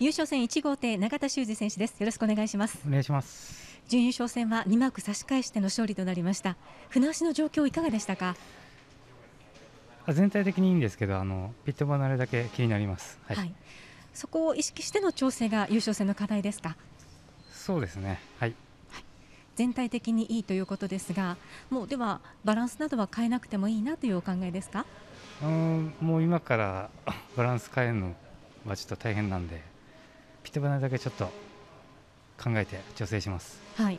優勝戦1号艇永田修二選手です。よろしくお願いします。お願いします。準優勝戦は2マーク差し返しての勝利となりました。船足の状況いかがでしたか？全体的にいいんですけどあのピット離れだけ気になります、はい、はい、そこを意識しての調整が優勝戦の課題ですか？そうですね。はい。全体的にいいということですがもうではバランスなどは変えなくてもいいなというお考えですか？うんもう今からバランス変えるのはちょっと大変なんでピット離れだけちょっと考えて調整します。はい。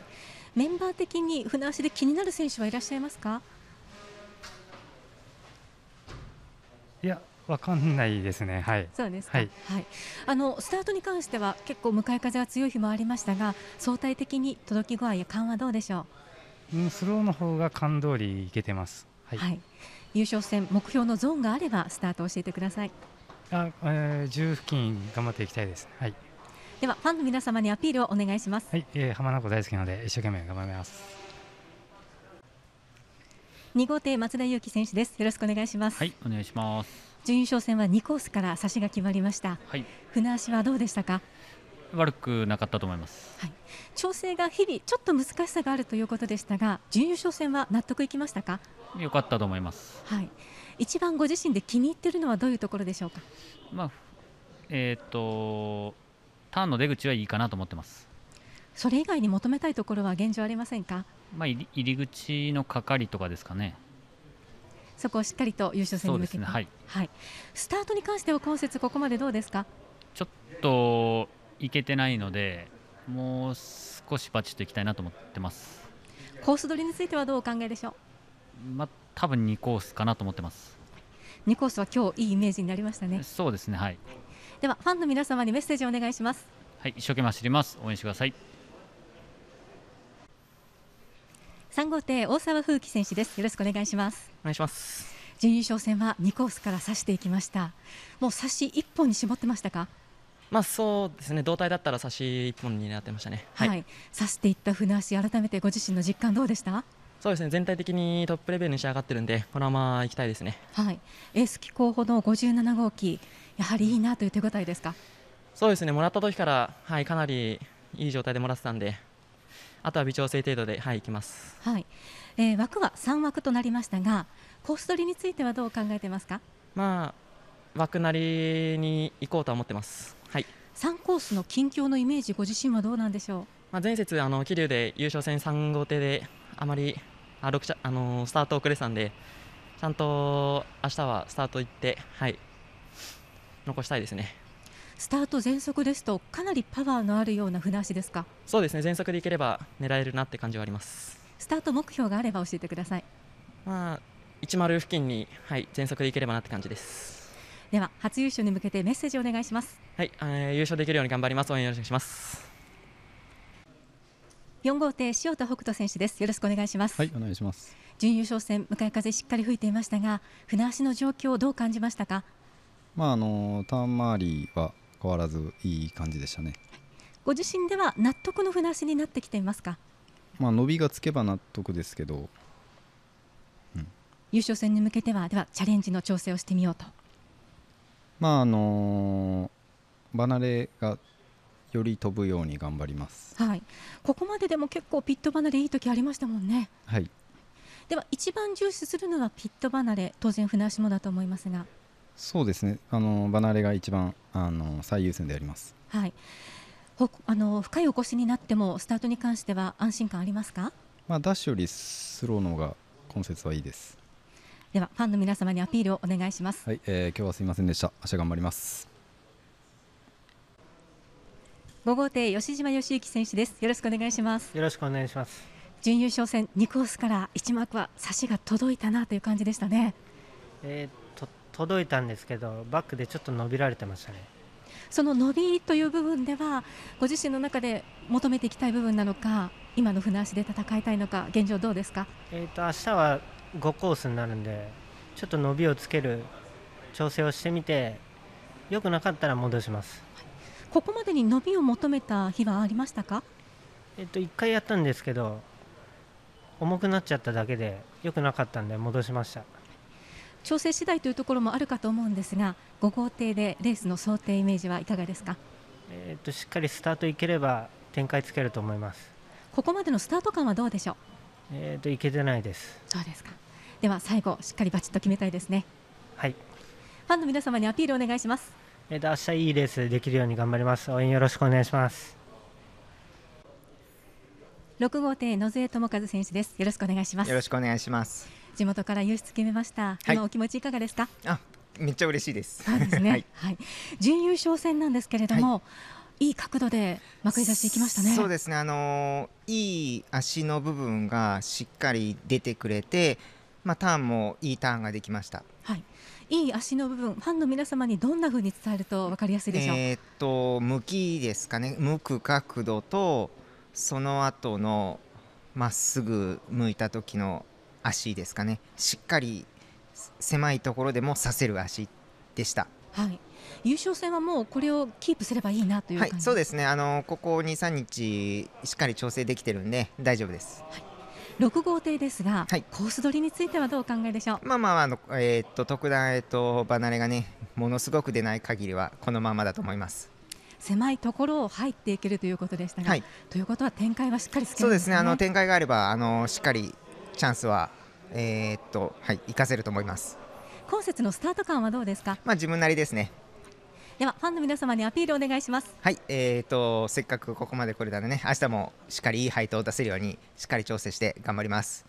メンバー的に船足で気になる選手はいらっしゃいますか？いやわかんないですね。はい。そうですか、はい、はい、あのスタートに関しては結構向かい風が強い日もありましたが相対的に届き具合や感はどうでしょう？んスローの方が感通りいけてます。はう、い、はい、優勝戦目標のゾーンがあればスタートを教えてください。あ、えー、10付近頑張っていきたいですはいではファンの皆様にアピールをお願いします。はい、えー、浜名湖大好きなので一生懸命頑張ります。2号艇松田裕樹選手です。よろしくお願いします。はい、お願いします。準優勝戦は2コースから差しが決まりました。はい、船足はどうでしたか？悪くなかったと思います。はい、調整が日々ちょっと難しさがあるということでしたが準優勝戦は納得いきましたか？良かったと思います。はい。一番ご自身で気に入っているのはどういうところでしょうか？まあ、えっ、と、ターンの出口はいいかなと思ってます。それ以外に求めたいところは現状ありませんか？まあ、入り口の係とかですかね。そこをしっかりと優勝戦に向けて、ねはいはい、スタートに関しては今節ここまでどうですか？ちょっといけてないので、もう少しバチッといきたいなと思ってます。コース取りについてはどうお考えでしょまあ、多分2コースかなと思ってます。う2コースは今日いいイメージになりましたねそうですね、はい。ではファンの皆様にメッセージをお願いしますはい、一生懸命走ります。応援してください。3号艇大沢風紀選手ですよろしくお願いしますお願いします。準優勝戦は2コースから指していきましたもう差し1本に絞ってましたか？まあそうですね。胴体だったら差し一本になってましたね。はい、はい。指していった船足改めてご自身の実感どうでした？そうですね。全体的にトップレベルに仕上がってるんで、このまま行きたいですね。はいエース機候補の57号機やはりいいなという手応えですか？そうですね。もらった時からはいかなりいい状態でもらってたんで、あとは微調整程度ではい行きます。はい、えー枠は3枠となりましたがコース取りについてはどう考えてますか？まあ枠なりに行こうとは思ってます。はい。3コースの近況のイメージご自身はどうなんでしょまあ前節あの桐生で優勝戦3号艇であまりあ6着あのスタート遅れてたんで、ちゃんと明日はスタート行ってはい残したいですね。うスタート全速ですとかなりパワーのあるような船足ですか？そうですね全速でいければ狙えるなって感じはあります。スタート目標があれば教えてくださいまあ10付近にはい全速でいければなって感じです。では初優勝に向けてメッセージをお願いしますはい、えー優勝できるように頑張ります。応援よろしくお願いします。4号艇塩田北斗選手ですよろしくお願いします、はい、お願いします。準優勝戦向かい風しっかり吹いていましたが船足の状況をどう感じましたか？まああのターン周りは変わらずいい感じでしたね。ご自身では納得の船足になってきていますか？まあ伸びがつけば納得ですけど、優勝戦に向けてはではチャレンジの調整をしてみようと。まああの離れがより飛ぶように頑張ります。はい。ここまででも結構ピット離れいい時ありましたもんね。はい、では一番重視するのはピット離れ当然船足もだと思いますがそうですね。あの離れが一番あの最優先であります。はいほあの深いお腰になってもスタートに関しては安心感ありますか？まあダッシュよりスローの方が今節はいいです。ではファンの皆様にアピールをお願いしますはい、えー今日はすみませんでした。明日頑張ります。5号艇吉島義之選手ですよろしくお願いしますよろしくお願いします。準優勝戦2コースから1マークは差しが届いたなという感じでしたねえー、と届いたんですけど、バックでちょっと伸びられてましたね。その伸びという部分ではご自身の中で求めていきたい部分なのか今の船足で戦いたいのか現状どうですか？えー、と明日は5コースになるんで、ちょっと伸びをつける調整をしてみて、良くなかったら戻します。ここまでに伸びを求めた日はありましたか？えっ、と1回やったんですけど、重くなっちゃっただけで良くなかったんで戻しました。調整次第というところもあるかと思うんですが5号艇でレースの想定イメージはいかがですか？えー、としっかりスタートいければ展開つけると思います。ここまでのスタート感はどうでしょう？えー、といけてないです。そうですかでは最後しっかりバチッと決めたいですねはい。ファンの皆様にアピールお願いしますえー、と明日いいレースできるように頑張ります。応援よろしくお願いします。6号艇野添智和選手ですよろしくお願いしますよろしくお願いします。地元から輸出決めました、はい。今お気持ちいかがですか？あ、めっちゃ嬉しいです。そうですね、ははい。い、準優勝戦なんですけれども、い、い角度でまくり出していきましたね。そうですね。あのーいい足の部分がしっかり出てくれて、まあターンもいいターンができました。はい、いい足の部分ファンの皆様にどんな風に伝えると分かりやすいでしょう、えーっと向きですかね。向く角度とその後のまっすぐ向いた時の足ですかね。しっかり狭いところでもさせる足でした。はい、優勝戦はもうこれをキープすればいいなというは感じ、い、そうですね。あのここ2、3日しっかり調整できてるんで大丈夫です。6号艇ですが、はいコース取りについてはどうお考えでしょう？まあまああのえーっと特段えーっと離れがねものすごく出ない限りはこのままだと思います。狭いところを入っていけるということでしたが、はいということは展開はしっかりつけるんそうですね。あの展開があればあのしっかりチャンスはえーっとはい活かせると思います。今節のスタート感はどうですか？まあ自分なりですね。ではファンの皆様にアピールお願いしますはい、えーっとせっかくここまで来れたのでね明日もしっかりいい配当を出せるようにしっかり調整して頑張ります。